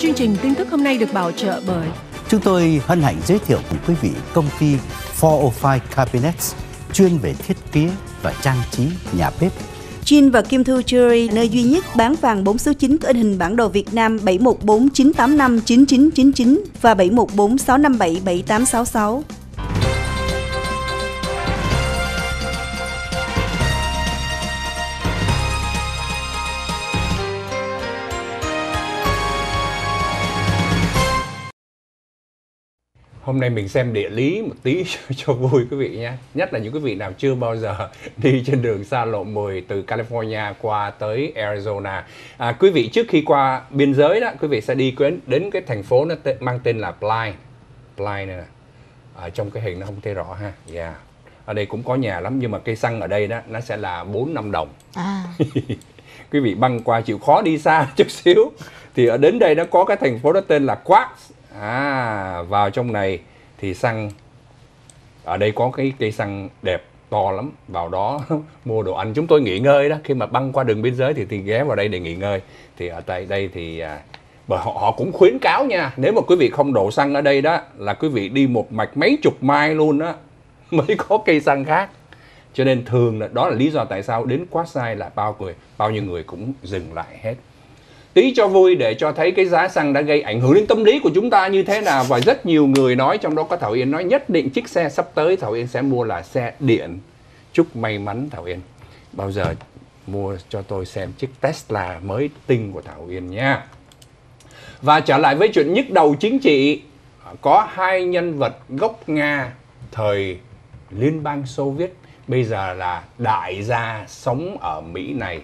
Chương trình tin tức hôm nay được bảo trợ bởi Chúng tôi hân hạnh giới thiệu cùng quý vị công ty 405 Cabinets chuyên về thiết kế và trang trí nhà bếp. Chin và Kim Thu Jewelry, nơi duy nhất bán vàng 4 số 9 có in hình bản đồ Việt Nam 714 985 9999 và 714 657 7866. Hôm nay mình xem địa lý một tí cho vui quý vị nhé. Nhất là những quý vị nào chưa bao giờ đi trên đường xa lộ 10 từ California qua tới Arizona. À, quý vị trước khi qua biên giới đó, quý vị sẽ đi đến, đến cái thành phố nó tên, mang tên là Bly. Bly này. Ở trong cái hình nó không thấy rõ ha. Yeah. Ở đây cũng có nhà lắm nhưng mà cây xăng ở đây đó nó sẽ là 4 5 đồng. À. quý vị băng qua chịu khó đi xa chút xíu thì ở đến đây nó có cái thành phố đó tên là Quartz à vào trong này thì xăng ở đây có cái cây xăng đẹp to lắm. Vào đó mua đồ ăn chúng tôi nghỉ ngơi đó. Khi mà băng qua đường biên giới thì thì ghé vào đây để nghỉ ngơi. Thì ở tại đây thì à, bởi họ họ cũng khuyến cáo nha. Nếu mà quý vị không đổ xăng ở đây đó là quý vị đi một mạch mấy chục mai luôn đó mới có cây xăng khác. Cho nên thường là đó là lý do tại sao đến quá sai là bao người bao nhiêu người cũng dừng lại hết tí cho vui để cho thấy cái giá xăng đã gây ảnh hưởng đến tâm lý của chúng ta như thế nào. Và rất nhiều người nói, trong đó có Thảo Yên nói, nhất định chiếc xe sắp tới Thảo Yên sẽ mua là xe điện. Chúc may mắn, Thảo Yên. Bao giờ mua cho tôi xem chiếc Tesla mới tinh của Thảo Yên nha. Và trở lại với chuyện nhức đầu chính trị. Có hai nhân vật gốc Nga thời Liên bang Xô Viết, bây giờ là đại gia sống ở Mỹ này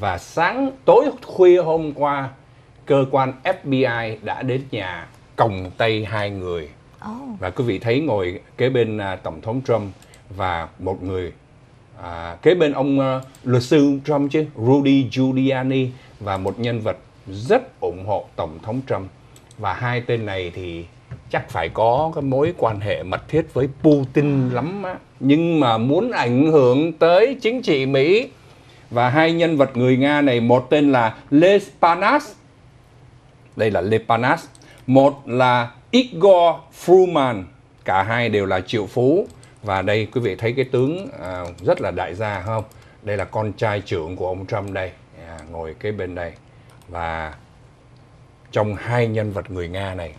và sáng tối khuya hôm qua cơ quan FBI đã đến nhà còng tay hai người. Oh. và quý vị thấy ngồi kế bên à, tổng thống Trump và một người à, kế bên ông à, luật sư Trump chứ Rudy Giuliani và một nhân vật rất ủng hộ tổng thống Trump. Và hai tên này thì chắc phải có cái mối quan hệ mật thiết với Putin lắm á. Nhưng mà muốn ảnh hưởng tới chính trị Mỹ và hai nhân vật người Nga này một tên là Lepanas. Đây là Lepanas. Một là Igor Fruman. Cả hai đều là triệu phú. Và đây quý vị thấy cái tướng à, rất là đại gia không? Đây là con trai trưởng của ông Trump đây. À, ngồi kế bên đây. Và trong hai nhân vật người Nga này.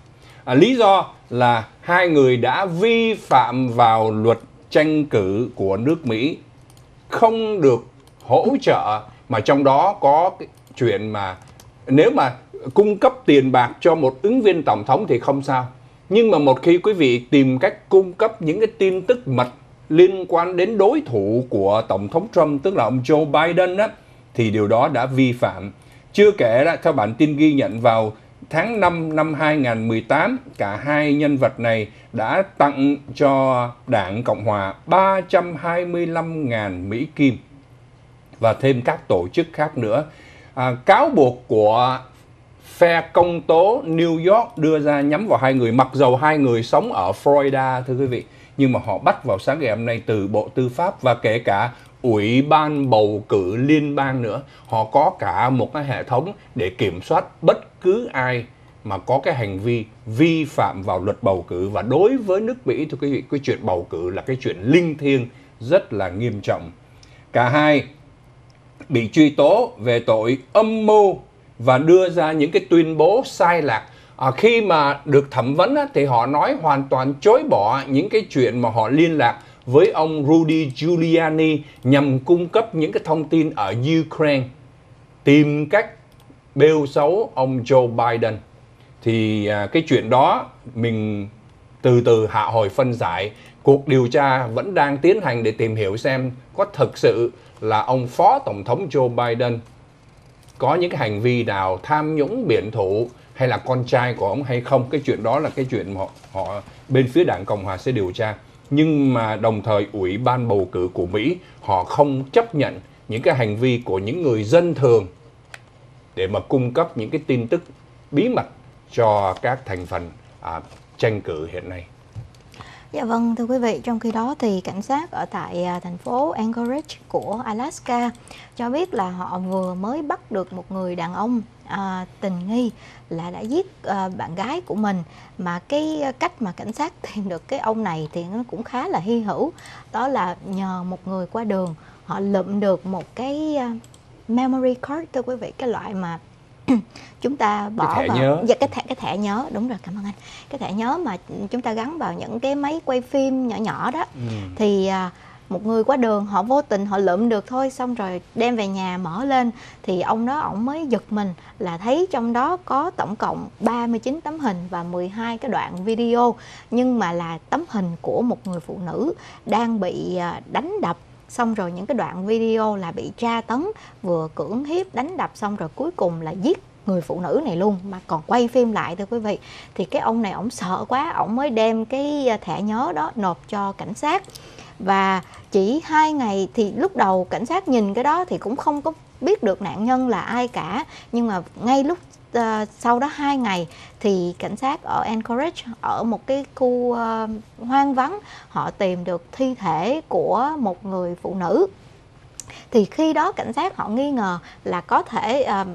À, lý do là hai người đã vi phạm vào luật tranh cử của nước Mỹ. Không được hỗ trợ mà trong đó có cái chuyện mà nếu mà cung cấp tiền bạc cho một ứng viên tổng thống thì không sao. Nhưng mà một khi quý vị tìm cách cung cấp những cái tin tức mật liên quan đến đối thủ của tổng thống Trump, tức là ông Joe Biden á, thì điều đó đã vi phạm. Chưa kể là theo bản tin ghi nhận vào tháng 5 năm 2018 cả hai nhân vật này đã tặng cho Đảng Cộng hòa 325.000 Mỹ Kim và thêm các tổ chức khác nữa. À, cáo buộc của phe công tố New York đưa ra nhắm vào hai người mặc dầu hai người sống ở Florida thưa quý vị nhưng mà họ bắt vào sáng ngày hôm nay từ Bộ Tư pháp và kể cả Ủy ban bầu cử liên bang nữa. Họ có cả một cái hệ thống để kiểm soát bất cứ ai mà có cái hành vi vi phạm vào luật bầu cử. Và đối với nước Mỹ thưa quý vị cái chuyện bầu cử là cái chuyện linh thiêng rất là nghiêm trọng. Cả hai bị truy tố về tội âm mưu và đưa ra những cái tuyên bố sai lạc. À, khi mà được thẩm vấn á, thì họ nói hoàn toàn chối bỏ những cái chuyện mà họ liên lạc với ông Rudy Giuliani nhằm cung cấp những cái thông tin ở Ukraine tìm cách bêu xấu ông Joe Biden. Thì à, cái chuyện đó mình từ từ hạ hồi phân giải cuộc điều tra vẫn đang tiến hành để tìm hiểu xem có thực sự là ông phó tổng thống Joe Biden có những cái hành vi nào tham nhũng biển thủ hay là con trai của ông hay không. Cái chuyện đó là cái chuyện mà họ, họ bên phía đảng cộng hòa sẽ điều tra. Nhưng mà đồng thời ủy ban bầu cử của mỹ họ không chấp nhận những cái hành vi của những người dân thường để mà cung cấp những cái tin tức bí mật cho các thành phần à, tranh cử hiện nay. Dạ vâng, thưa quý vị, trong khi đó thì cảnh sát ở tại à, thành phố Anchorage của Alaska cho biết là họ vừa mới bắt được một người đàn ông à, tình nghi là đã giết à, bạn gái của mình. Mà cái cách mà cảnh sát tìm được cái ông này thì nó cũng khá là hy hữu. Đó là nhờ một người qua đường họ lượm được một cái à, memory card thưa quý vị cái loại mà chúng ta bỏ thẻ vào nhớ. dạ cái thẻ cái thẻ nhớ. Đúng rồi cảm ơn anh. Cái thẻ nhớ mà chúng ta gắn vào những cái máy quay phim nhỏ nhỏ đó. Ừ. thì à, một người qua đường họ vô tình họ lượm được thôi xong rồi đem về nhà mở lên. Thì ông đó ổng mới giật mình là thấy trong đó có tổng cộng 39 tấm hình và 12 cái đoạn video. Nhưng mà là tấm hình của một người phụ nữ đang bị à, đánh đập xong rồi những cái đoạn video là bị tra tấn, vừa cưỡng hiếp, đánh đập, xong rồi cuối cùng là giết người phụ nữ này luôn, mà còn quay phim lại thưa quý vị. Thì cái ông này ổng sợ quá, ổng mới đem cái à, thẻ nhớ đó nộp cho cảnh sát. Và chỉ hai ngày thì lúc đầu cảnh sát nhìn cái đó thì cũng không có biết được nạn nhân là ai cả. Nhưng mà ngay lúc uh, sau đó hai ngày thì cảnh sát ở Anchorage ở một cái khu uh, hoang vắng họ tìm được thi thể của một người phụ nữ. Thì khi đó cảnh sát họ nghi ngờ là có thể uh,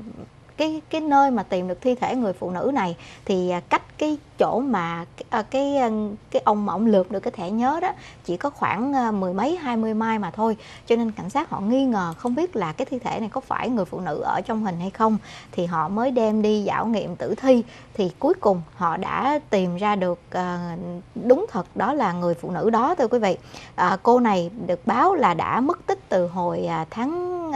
cái cái nơi mà tìm được thi thể người phụ nữ này thì à, cách cái chỗ mà à, cái cái cái ông mà ông lượt được cái thẻ nhớ đó chỉ có khoảng mười mấy hai mươi mai mà thôi. Cho nên cảnh sát họ nghi ngờ không biết là cái thi thể này có phải người phụ nữ ở trong hình hay không. Thì họ mới đem đi giảo nghiệm tử thi. Thì cuối cùng họ đã tìm ra được đúng thật đó là người phụ nữ đó thưa quý vị. À, cô này được báo là đã mất tích từ hồi tháng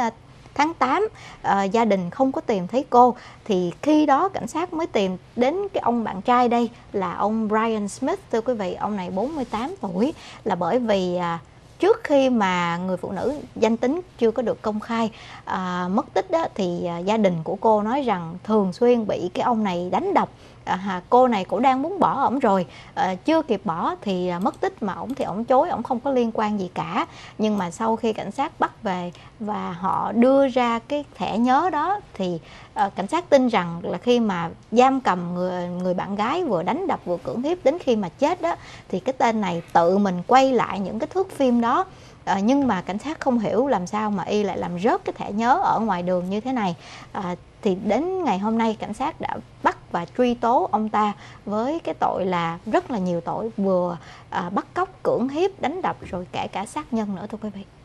tháng 8 à, ờ, gia đình không có tìm thấy cô thì khi đó cảnh sát mới tìm đến cái ông bạn trai đây là ông Brian Smith thưa quý vị ông này 48 tuổi là bởi vì à, trước khi mà người phụ nữ danh tính chưa có được công khai à, mất tích đó thì à, gia đình của cô nói rằng thường xuyên bị cái ông này đánh đập à, cô này cũng đang muốn bỏ ổng rồi. À, chưa kịp bỏ thì à, mất tích mà ổng thì ổng chối ổng không có liên quan gì cả. Nhưng mà sau khi cảnh sát bắt về và họ đưa ra cái thẻ nhớ đó thì à, cảnh sát tin rằng là khi mà giam cầm người người bạn gái vừa đánh đập vừa cưỡng hiếp đến khi mà chết đó thì cái tên này tự mình quay lại những cái thước phim đó à, nhưng mà cảnh sát không hiểu làm sao mà y lại làm rớt cái thẻ nhớ ở ngoài đường như thế này. À, thì đến ngày hôm nay cảnh sát đã bắt và truy tố ông ta với cái tội là rất là nhiều tội vừa à, bắt cóc cưỡng hiếp đánh đập rồi kể cả sát nhân nữa thưa quý vị.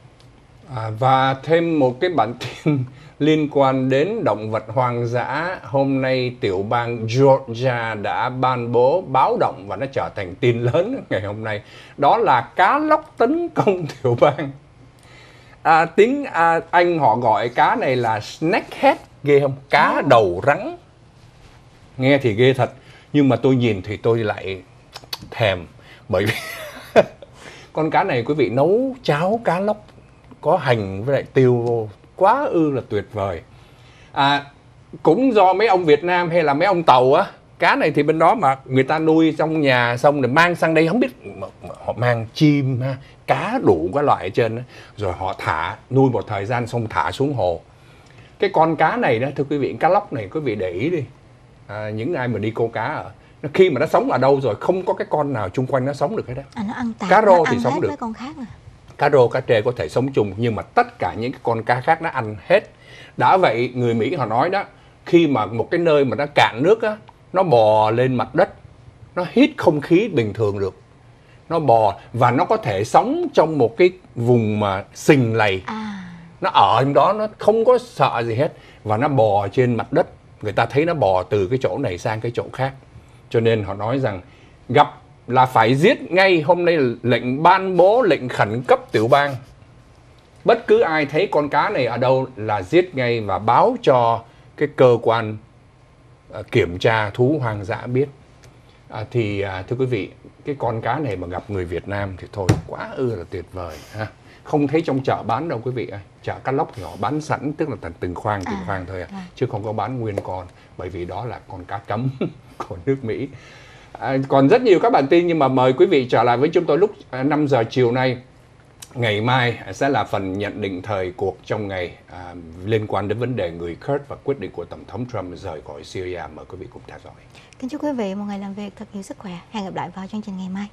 À, và thêm một cái bản tin liên quan đến động vật hoang dã. Hôm nay tiểu bang Georgia đã ban bố báo động và nó trở thành tin lớn ngày hôm nay. Đó là cá lóc tấn công tiểu bang. À, tiếng à, Anh họ gọi cá này là snakehead ghê không? Cá đầu rắn. Nghe thì ghê thật, nhưng mà tôi nhìn thì tôi lại thèm bởi vì con cá này quý vị nấu cháo cá lóc có hành với lại tiêu vô quá ư là tuyệt vời. À, cũng do mấy ông Việt Nam hay là mấy ông tàu á cá này thì bên đó mà người ta nuôi trong nhà xong rồi mang sang đây không biết họ mang chim ha, cá đủ các loại ở trên rồi họ thả nuôi một thời gian xong thả xuống hồ. Cái con cá này đó thưa quý vị cá lóc này quý vị để ý đi. À, những ai mà đi câu cá ở nó khi mà nó sống ở đâu rồi không có cái con nào chung quanh nó sống được hết á. À, nó ăn tạp Cá rô thì sống được. với con khác à. Cá rô cá trê có thể sống chung nhưng mà tất cả những cái con cá khác nó ăn hết. Đã vậy người mỹ họ nói đó khi mà một cái nơi mà nó cạn nước á nó bò lên mặt đất nó hít không khí bình thường được. Nó bò và nó có thể sống trong một cái vùng mà sình lầy. À. Nó ở trong đó nó không có sợ gì hết và nó bò trên mặt đất. Người ta thấy nó bò từ cái chỗ này sang cái chỗ khác. Cho nên họ nói rằng gặp là phải giết ngay hôm nay lệnh ban bố lệnh khẩn cấp tiểu bang. Bất cứ ai thấy con cá này ở đâu là giết ngay và báo cho cái cơ quan ờ, kiểm tra thú hoang dã biết. À, thì à, thưa quý vị cái con cá này mà gặp người Việt Nam thì thôi quá ư là tuyệt vời ha. Không thấy trong chợ bán đâu quý vị ơi. Chợ cá lóc thì họ bán sẵn tức là thành từng khoang từng À, khoang thôi à, vâng. chứ không có bán nguyên con bởi vì đó là con cá cấm của nước Mỹ à, còn rất nhiều các bản tin nhưng mà mời quý vị trở lại với chúng tôi lúc à, 5 giờ chiều nay. Ngày mai sẽ là phần nhận định thời cuộc trong ngày à, liên quan đến vấn đề người Kurd và quyết định của tổng thống Trump rời khỏi Syria. Mời quý vị cùng theo dõi. Kính chúc quý vị một ngày làm việc thật nhiều sức khỏe. Hẹn gặp lại vào chương trình ngày mai.